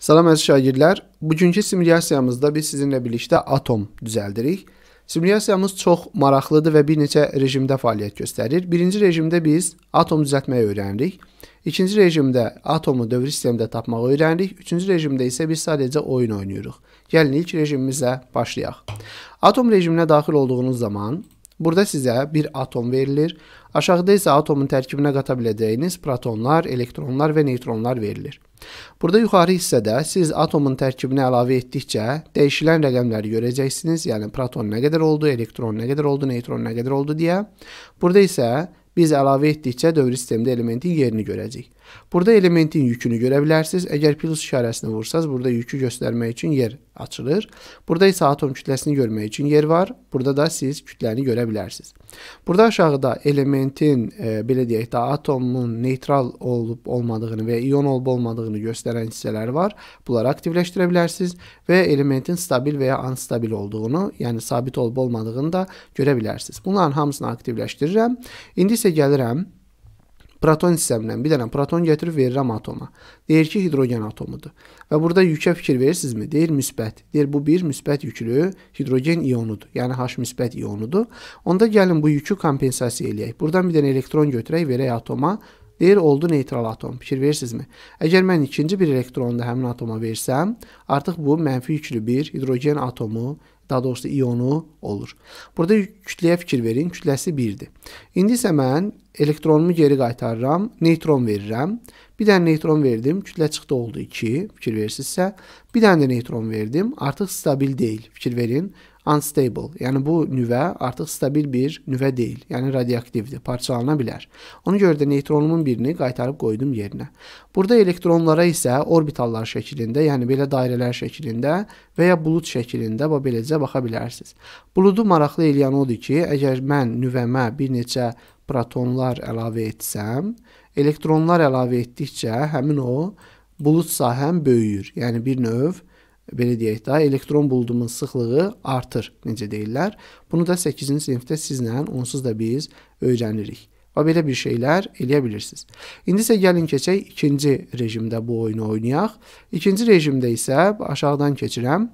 Salam əziz şagirdlər. Bugünkü simulyasiyamızda biz sizinlə birlikdə atom düzəldirik. Simulyasiyamız çox maraqlıdır və bir neçə rejimdə fəaliyyət göstərir. Birinci rejimdə biz atom düzəltməyi öyrənirik. İkinci rejimdə atomu dövr sistemdə tapmağı öyrənirik. Üçüncü rejimdə isə biz sadəcə oyun oynayırıq. Gəlin ilk rejimimizə başlayaq. Atom rejiminə daxil olduğunuz zaman burada sizə bir atom verilir. Aşağıda isə atomun tərkibinə qata biləcəyiniz protonlar, elektronlar və neytronlar verilir. Burada yuxarı hissədə siz atomun tərkibini əlavə etdikcə dəyişilən rəqəmləri görəcəksiniz. Yəni proton nə qədər oldu, elektron nə qədər oldu, neytron nə qədər oldu deyə. Burada isə biz əlavə etdikcə dövri sistemdə elementin yerini görəcəyik. Burada elementin yükünü görə bilərsiniz. Əgər plus işarəsini vursanız, burada yükü göstərmək üçün yer açılır. Burada isə atom kütləsini görmək üçün yer var. Burada da siz kütləni görə bilərsiniz. Burada aşağıda elementin e, belə deyək də atomun neytral olub olmadığını və ion olub olmadığını göstərən hissələri var. Bunları aktivləşdirə bilərsiniz və elementin stabil və ya unstabil olduğunu, yəni sabit olub olmadığını da görə bilərsiniz. Bunların hamısını aktivləşdirirəm. İndi isə gəlirəm Proton hissəmdən bir dənə proton gətirib verirəm atoma. Deyir ki, hidrogen atomudur. Və burada yükə fikir verirsinizmi? Deyir müsbət. Deyir bu bir müsbət yüklü hidrogen ionudur. Yəni H müsbət ionudur. Onda gəlin bu yükü kompensasiya eləyək. Buradan bir dənə elektron götürək, verək atoma. Deyir oldu neytral atom. Fikir verirsinizmi? Əgər mən ikinci bir elektronu da həmin atoma versəm, artıq bu mənfi yüklü bir hidrogen atomu daha doğrusu ionu olur. Burada kütləyə fikir verin, kütləsi 1-dir. İndi isə mən elektronumu geri qaytarıram, neytron verirəm. Bir dənə neytron verdim, kütlə çıxdı oldu 2, fikir verirsinizsə. Bir dənə də neytron verdim, artıq stabil deyil, fikir verin unstable. Yəni bu nüvə artıq stabil bir nüvə deyil. Yəni radioaktivdir, parçalana bilər. Ona görə də neytronumun birini qaytarıb qoydum yerinə. Burada elektronlara isə orbitallar şəklində, yəni belə dairələr şəklində və ya bulud şəklində və beləcə baxa bilərsiniz. Buludu maraqlı eləyən odur ki, əgər mən nüvəmə bir neçə protonlar əlavə etsəm, elektronlar əlavə etdikcə həmin o bulud sahəm böyüyür. Yəni bir növ belə deyək də, elektron buludumun sıxlığı artır, necə deyirlər. Bunu da 8-ci sinifdə sizlə onsuz da biz öyrənirik. Və belə bir şeylər eləyə bilirsiniz. İndi isə gəlin keçək ikinci rejimdə bu oyunu oynayaq. İkinci rejimdə isə aşağıdan keçirəm.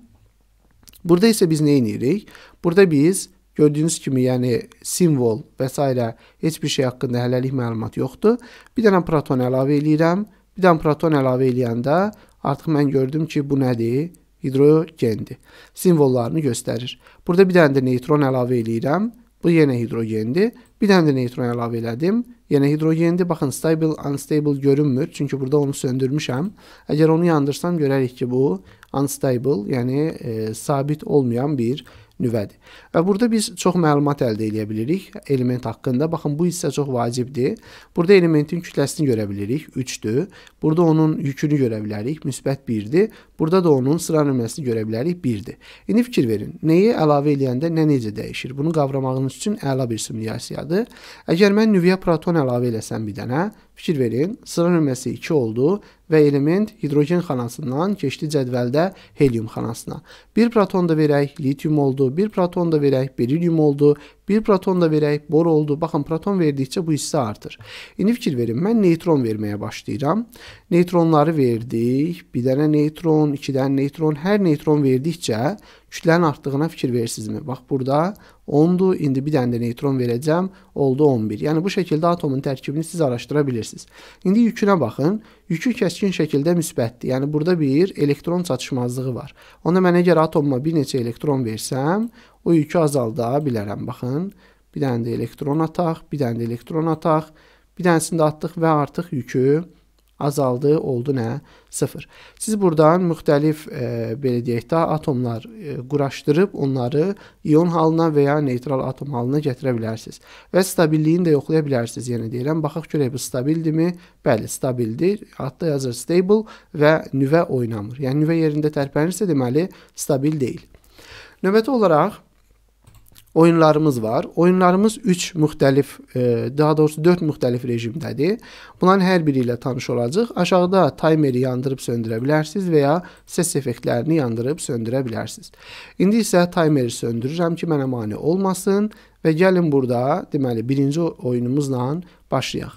Burada isə biz nə edirik? Burada biz gördüyünüz kimi, yəni simvol və s. heç bir şey haqqında hələlik məlumat yoxdur. Bir dənə proton əlavə eləyirəm. Bir dənə proton əlavə eləyəndə artıq mən gördüm ki, bu nədir? hidrogendir. Simvollarını göstərir. Burada bir dənə də neytron əlavə eləyirəm. Bu yenə hidrogendir. Bir dənə də neytron əlavə elədim. Yenə hidrogendir. Baxın, stable, unstable görünmür. Çünki burada onu söndürmüşəm. Əgər onu yandırsam görərik ki, bu unstable, yəni e, sabit olmayan bir nüvədir. Və burada biz çox məlumat əldə edə bilirik element haqqında. Baxın, bu hissə çox vacibdir. Burada elementin kütləsini görə bilirik, 3-dür. Burada onun yükünü görə bilərik, müsbət 1-dir. Burada da onun sıra nömrəsini görə bilərik, 1-dir. İndi fikir verin, nəyi əlavə eləyəndə nə necə dəyişir? Bunu qavramağınız üçün əla bir simulyasiyadır. Əgər mən nüvəyə proton əlavə eləsəm bir dənə, fikir verin, sıra nömrəsi 2 oldu və element hidrogen xanasından keçdi cədvəldə helium xanasına. Bir proton da verək, litium oldu, bir proton da verək, berilyum oldu, bir proton da verək, bor oldu. Baxın, proton verdikcə bu hissə artır. İndi fikir verin, mən neytron verməyə başlayıram. Neytronları verdik, bir dənə neytron, iki dənə neytron, hər neytron verdikcə kütlənin artdığına fikir verirsinizmi? Bax, burada 10-dur. İndi bir dənə də neytron verəcəm. Oldu 11. Yəni bu şəkildə atomun tərkibini siz araşdıra bilirsiniz. İndi yükünə baxın. Yükü kəskin şəkildə müsbətdir. Yəni burada bir elektron çatışmazlığı var. Onda mən əgər atomuma bir neçə elektron versəm, o yükü azalda bilərəm. Baxın, bir dənə də elektron ataq, bir dənə də elektron ataq, bir dənəsini də atdıq və artıq yükü azaldı, oldu nə? 0. Siz buradan müxtəlif e, belə deyək də atomlar e, quraşdırıb onları ion halına və ya neytral atom halına gətirə bilərsiniz. Və stabilliyini də yoxlaya bilərsiniz. Yəni deyirəm, baxaq görək bu stabildirmi? Bəli, stabildir. Adda yazır stable və nüvə oynamır. Yəni nüvə yerində tərpənirsə deməli stabil deyil. Növbəti olaraq oyunlarımız var. Oyunlarımız 3 müxtəlif, e, daha doğrusu 4 müxtəlif rejimdədir. Bunların hər biri ilə tanış olacağıq. Aşağıda timeri yandırıb söndürə bilərsiniz və ya səs effektlərini yandırıb söndürə bilərsiniz. İndi isə timeri söndürürəm ki, mənə mane olmasın və gəlin burada, deməli, birinci oyunumuzla başlayaq.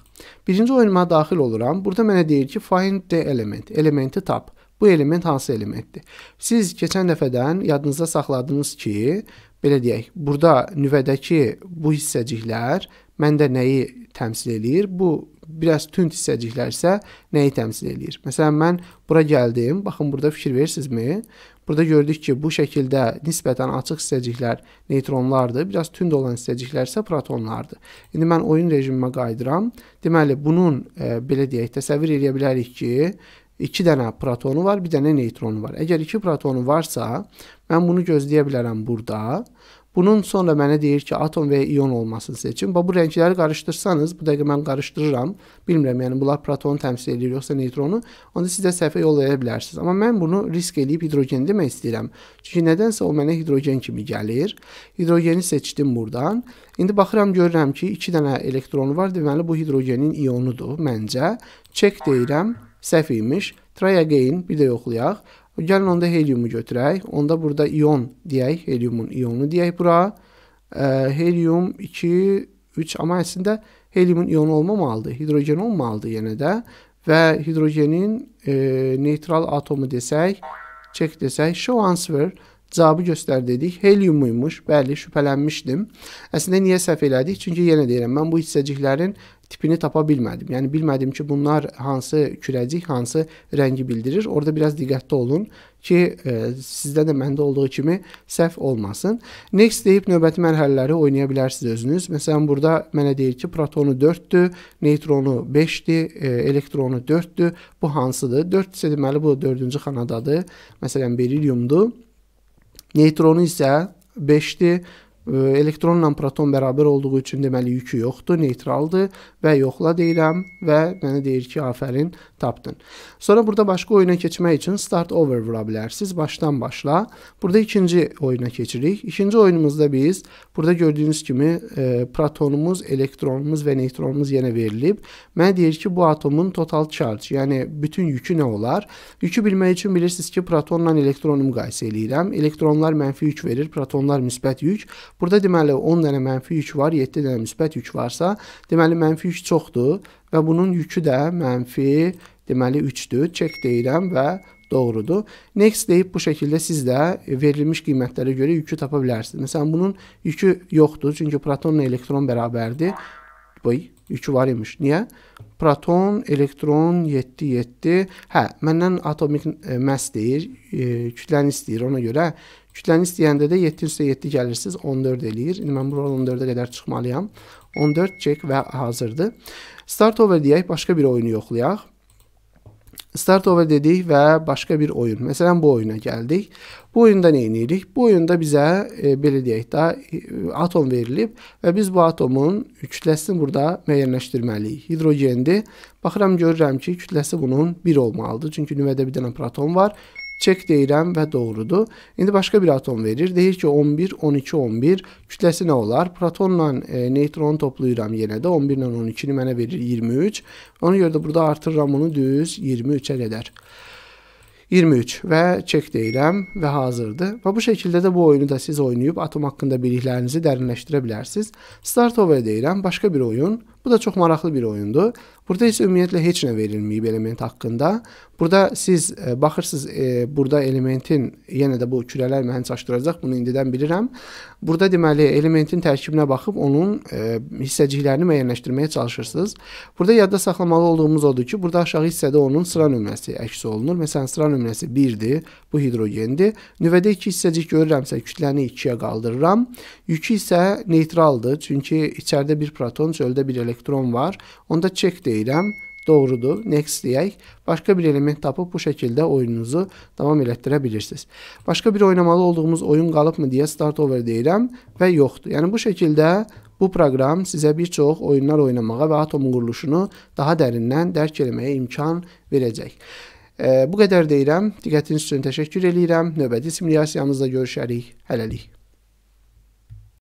Birinci oyunuma daxil oluram. Burada mənə deyir ki, find the element, elementi tap. Bu element hansı elementdir? Siz keçən dəfədən yadınızda saxladınız ki, belə deyək, burada nüvədəki bu hissəciklər məndə nəyi təmsil eləyir? Bu biraz tünd hissəciklər isə nəyi təmsil eləyir? Məsələn, mən bura gəldim. Baxın, burada fikir verirsinizmi? Burada gördük ki, bu şəkildə nisbətən açıq hissəciklər neytronlardır. Biraz tünd olan hissəciklər isə protonlardır. İndi mən oyun rejimimə qayıdıram. Deməli, bunun e, belə deyək, təsəvvür edə bilərik ki, 2 dənə protonu var, bir dənə neytronu var. Əgər 2 protonu varsa, mən bunu gözləyə bilərəm burada. Bunun sonra mənə deyir ki, atom və ion olmasını seçin. Bu rəngləri qarışdırsanız, bu dəqiqə mən qarışdırıram. Bilmirəm, yəni bunlar protonu təmsil edir yoxsa neytronu. Onda sizə səhvə yol verə bilərsiniz. Amma mən bunu risk eləyib hidrogen demək istəyirəm. Çünki nədənsə o mənə hidrogen kimi gəlir. Hidrogeni seçdim buradan. İndi baxıram görürəm ki, 2 dənə elektronu var. Deməli bu hidrogenin ionudur məncə. Check deyirəm. Səhv imiş. Try again. Bir də yoxlayaq. Gəlin onda heliumu götürək. Onda burada ion deyək, heliumun ionu deyək bura. E, helium 2, 3 amma əslində heliumun ionu olmamalıdır. Hidrogen olmalıdır yenə də və hidrogenin e, neytral atomu desək, check desək, show answer cavabı göstər dedik. Heliumuymuş. Bəli, şübhələnmişdim. Əslində niyə səhv elədik? Çünki yenə deyirəm, mən bu hissəciklərin tipini tapa bilmədim. Yəni bilmədim ki, bunlar hansı kürəcik, hansı rəngi bildirir. Orada biraz diqqətli olun ki, e, sizdə də məndə olduğu kimi səhv olmasın. Next deyib növbəti mərhələləri oynaya bilərsiniz özünüz. Məsələn, burada mənə deyir ki, protonu 4-dür, neytronu 5-dir, e, elektronu 4-dür. Bu hansıdır? 4 isə deməli bu 4-cü xanadadır. Məsələn, berilyumdur. Neytronu isə 5-dir. Elektronla proton bərabər olduğu üçün deməli yükü yoxdur, neytraldır və yoxla deyirəm və mənə deyir ki, afərin tapdın. Sonra burada başqa oyuna keçmək üçün start over vura bilərsiniz. Başdan başla. Burada ikinci oyuna keçirik. İkinci oyunumuzda biz burada gördüyünüz kimi e, protonumuz, elektronumuz və neytronumuz yenə verilib. Mənə deyir ki, bu atomun total charge, yəni bütün yükü nə olar? Yükü bilmək üçün bilirsiniz ki, protonla elektronu müqayisə eləyirəm. Elektronlar mənfi yük verir, protonlar müsbət yük. Burada deməli 10 dənə mənfi yük var, 7 dənə müsbət yük varsa, deməli mənfi yük çoxdur və bunun yükü də mənfi deməli 3-dür. Check deyirəm və doğrudur. Next deyib bu şəkildə siz də verilmiş qiymətlərə görə yükü tapa bilərsiniz. Məsələn, bunun yükü yoxdur, çünki protonla elektron bərabərdir. Boy, yükü var imiş. Niyə? Proton, elektron 7 7. Hə, məndən atomik e, mass deyir, e, kütləni istəyir. Ona görə Kütləni istəyəndə də 7 üstə 7 gəlirsiniz, 14 eləyir. İndi mən buradan 14-ə qədər çıxmalıyam. 14 çek və hazırdır. Start over deyək, başqa bir oyunu yoxlayaq. Start over dedik və başqa bir oyun. Məsələn, bu oyuna gəldik. Bu oyunda nə edirik? Bu oyunda bizə e, belə deyək də e, atom verilib və biz bu atomun kütləsini burada müəyyənləşdirməliyik. Hidrogendir. Baxıram görürəm ki, kütləsi bunun 1 olmalıdır. Çünki nüvədə bir dənə proton var. Çek deyirəm və doğrudur. İndi başqa bir atom verir. Deyir ki 11, 12, 11 kütləsi nə olar? Protonla e, neytronu toplayıram yenə də. 11 ilə 12-ni mənə verir 23. Ona görə də burada artırıram bunu düz 23-ə qədər. 23 və çek deyirəm və hazırdır. Və bu şəkildə də bu oyunu da siz oynayıb atom haqqında biliklərinizi dərinləşdirə bilərsiniz. Start over deyirəm, başqa bir oyun. Bu da çox maraqlı bir oyundur. Burada isə ümumiyyətlə heç nə verilməyib element haqqında. Burada siz e, baxırsınız, e, burada elementin yenə də bu kürələr məni çaşdıracaq, bunu indidən bilirəm. Burada deməli elementin tərkibinə baxıb onun e, hissəciklərini müəyyənləşdirməyə çalışırsınız. Burada yadda saxlamalı olduğumuz odur ki, burada aşağı hissədə onun sıra nömrəsi əks olunur. Məsələn, sıra nömrəsi 1-dir, bu hidrogendir. Nüvədə 2 hissəcik görürəmsə, kütləni 2-yə qaldırıram. Yükü isə neytraldır, çünki içəridə bir proton, çöldə bir elektron var. Onda check deyirəm doğrudur. Next deyək. Başqa bir element tapıb bu şəkildə oyununuzu davam elətdirə bilirsiniz. Başqa bir oynamalı olduğumuz oyun qalıbmı deyə start over deyirəm və yoxdur. Yəni bu şəkildə bu proqram sizə bir çox oyunlar oynamağa və atom quruluşunu daha dərindən dərk etməyə imkan verəcək. E, bu qədər deyirəm. Diqqətiniz üçün təşəkkür eləyirəm. Növbəti simuliyasiyamızda görüşərik. Hələlik.